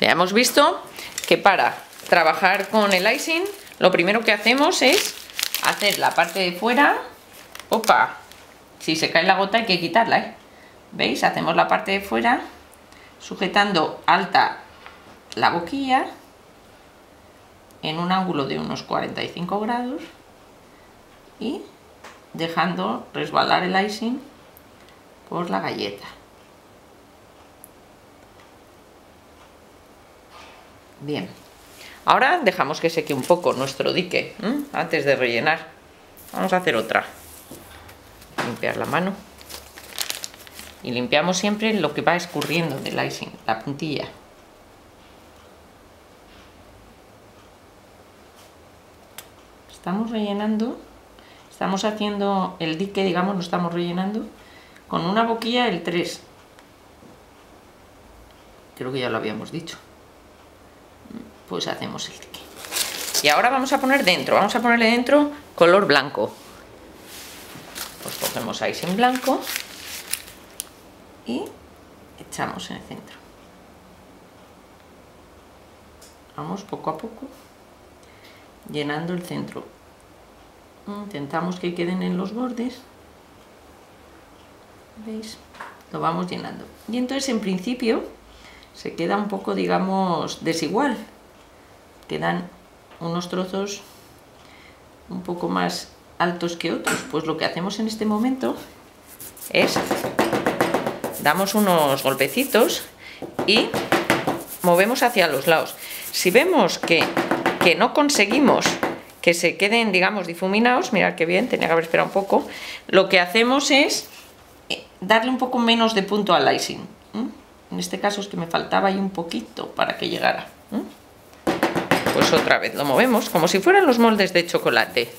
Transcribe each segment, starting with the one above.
Ya hemos visto que para trabajar con el icing, lo primero que hacemos es hacer la parte de fuera. Opa, si se cae la gota hay que quitarla, ¿eh? ¿Veis? Hacemos la parte de fuera, sujetando alta la boquilla en un ángulo de unos 45 grados y dejando resbalar el icing por la galleta. Bien, ahora dejamos que seque un poco nuestro dique antes de rellenar. Vamos a hacer otra. Limpiar la mano. Y limpiamos siempre lo que va escurriendo del icing, la puntilla. Estamos rellenando, estamos haciendo el dique, digamos, lo estamos rellenando con una boquilla el 3. Creo que ya lo habíamos dicho. Pues hacemos el dique. Y ahora vamos a poner dentro, vamos a ponerle dentro color blanco. Pues cogemos icing blanco y echamos en el centro. Vamos poco a poco llenando el centro. Intentamos que queden en los bordes. ¿Veis? Lo vamos llenando. Y entonces en principio se queda un poco, digamos, desigual. Quedan unos trozos un poco más altos que otros. Pues lo que hacemos en este momento es damos unos golpecitos y movemos hacia los lados. Si vemos que, no conseguimos que se queden, digamos, difuminados, mirad qué bien, tenía que haber esperado un poco, lo que hacemos es eh, darle un poco menos de punto al icing. En este caso es que me faltaba ahí un poquito para que llegara. Pues otra vez lo movemos, como si fueran los moldes de chocolate.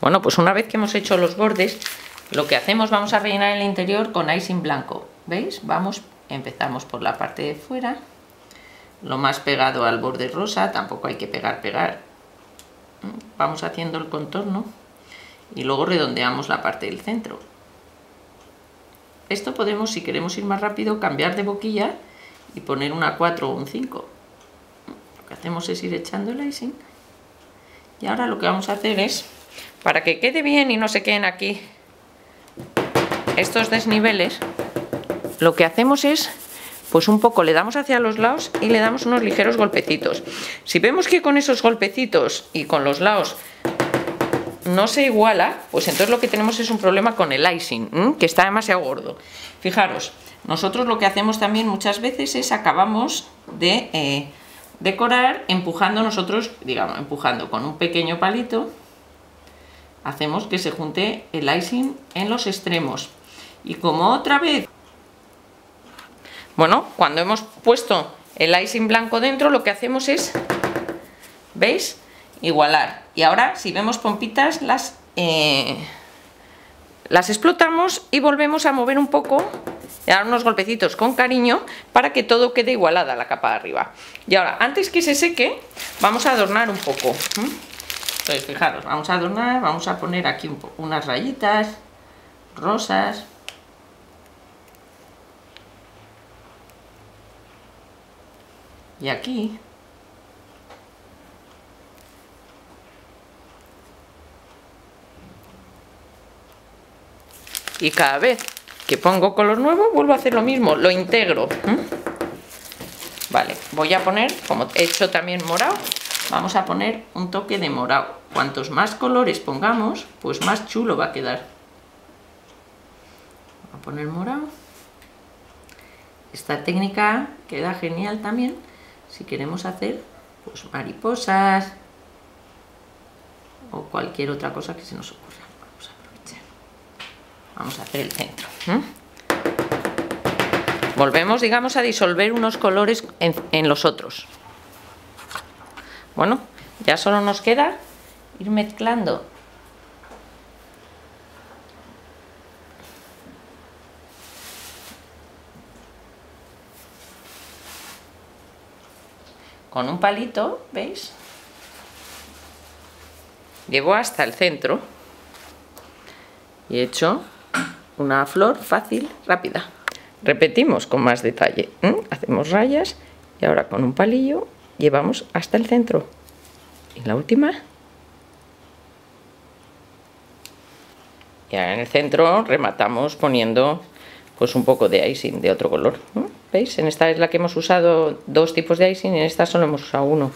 Bueno, pues una vez que hemos hecho los bordes, lo que hacemos, vamos a rellenar el interior con icing blanco. ¿Veis? Vamos, empezamos por la parte de fuera. Lo más pegado al borde rosa, tampoco hay que pegar, pegar. Vamos haciendo el contorno y luego redondeamos la parte del centro. Esto podemos, si queremos ir más rápido, cambiar de boquilla y poner una 4 o un 5. Lo que hacemos es ir echando el icing. Y ahora lo que vamos a hacer es, para que quede bien y no se queden aquí estos desniveles, lo que hacemos es, pues un poco le damos hacia los lados y le damos unos ligeros golpecitos. Si vemos que con esos golpecitos y con los lados no se iguala, pues entonces lo que tenemos es un problema con el icing, que está demasiado gordo. Fijaros, nosotros lo que hacemos también muchas veces es acabamos de eh, decorar empujando nosotros, digamos, empujando con un pequeño palito, hacemos que se junte el icing en los extremos. Y como otra vez, bueno, cuando hemos puesto el icing blanco dentro, lo que hacemos es, ¿veis? Igualar. Y ahora, si vemos pompitas, las, eh, las explotamos y volvemos a mover un poco y dar unos golpecitos con cariño para que todo quede igualada la capa de arriba. Y ahora, antes que se seque, vamos a adornar un poco. Entonces, fijaros, vamos a adornar, vamos a poner aquí unas rayitas rosas. Y aquí. Y cada vez que pongo color nuevo, vuelvo a hacer lo mismo, lo integro. Vale, voy a poner, como he hecho también morado, vamos a poner un toque de morado. Cuantos más colores pongamos, pues más chulo va a quedar. Voy a poner morado. Esta técnica queda genial también si queremos hacer pues mariposas o cualquier otra cosa que se nos ocurra. Vamos a hacer el centro. Volvemos, digamos, a disolver unos colores en los otros. Bueno, ya solo nos queda ir mezclando con un palito, ¿veis? Llevo hasta el centro y he hecho una flor fácil, rápida. repetimos con más detalle. Hacemos rayas y ahora con un palillo llevamos hasta el centro. Y la última. Y ahora en el centro rematamos poniendo pues un poco de icing de otro color. ¿Veis? En esta es la que hemos usado dos tipos de icing en esta solo hemos usado uno.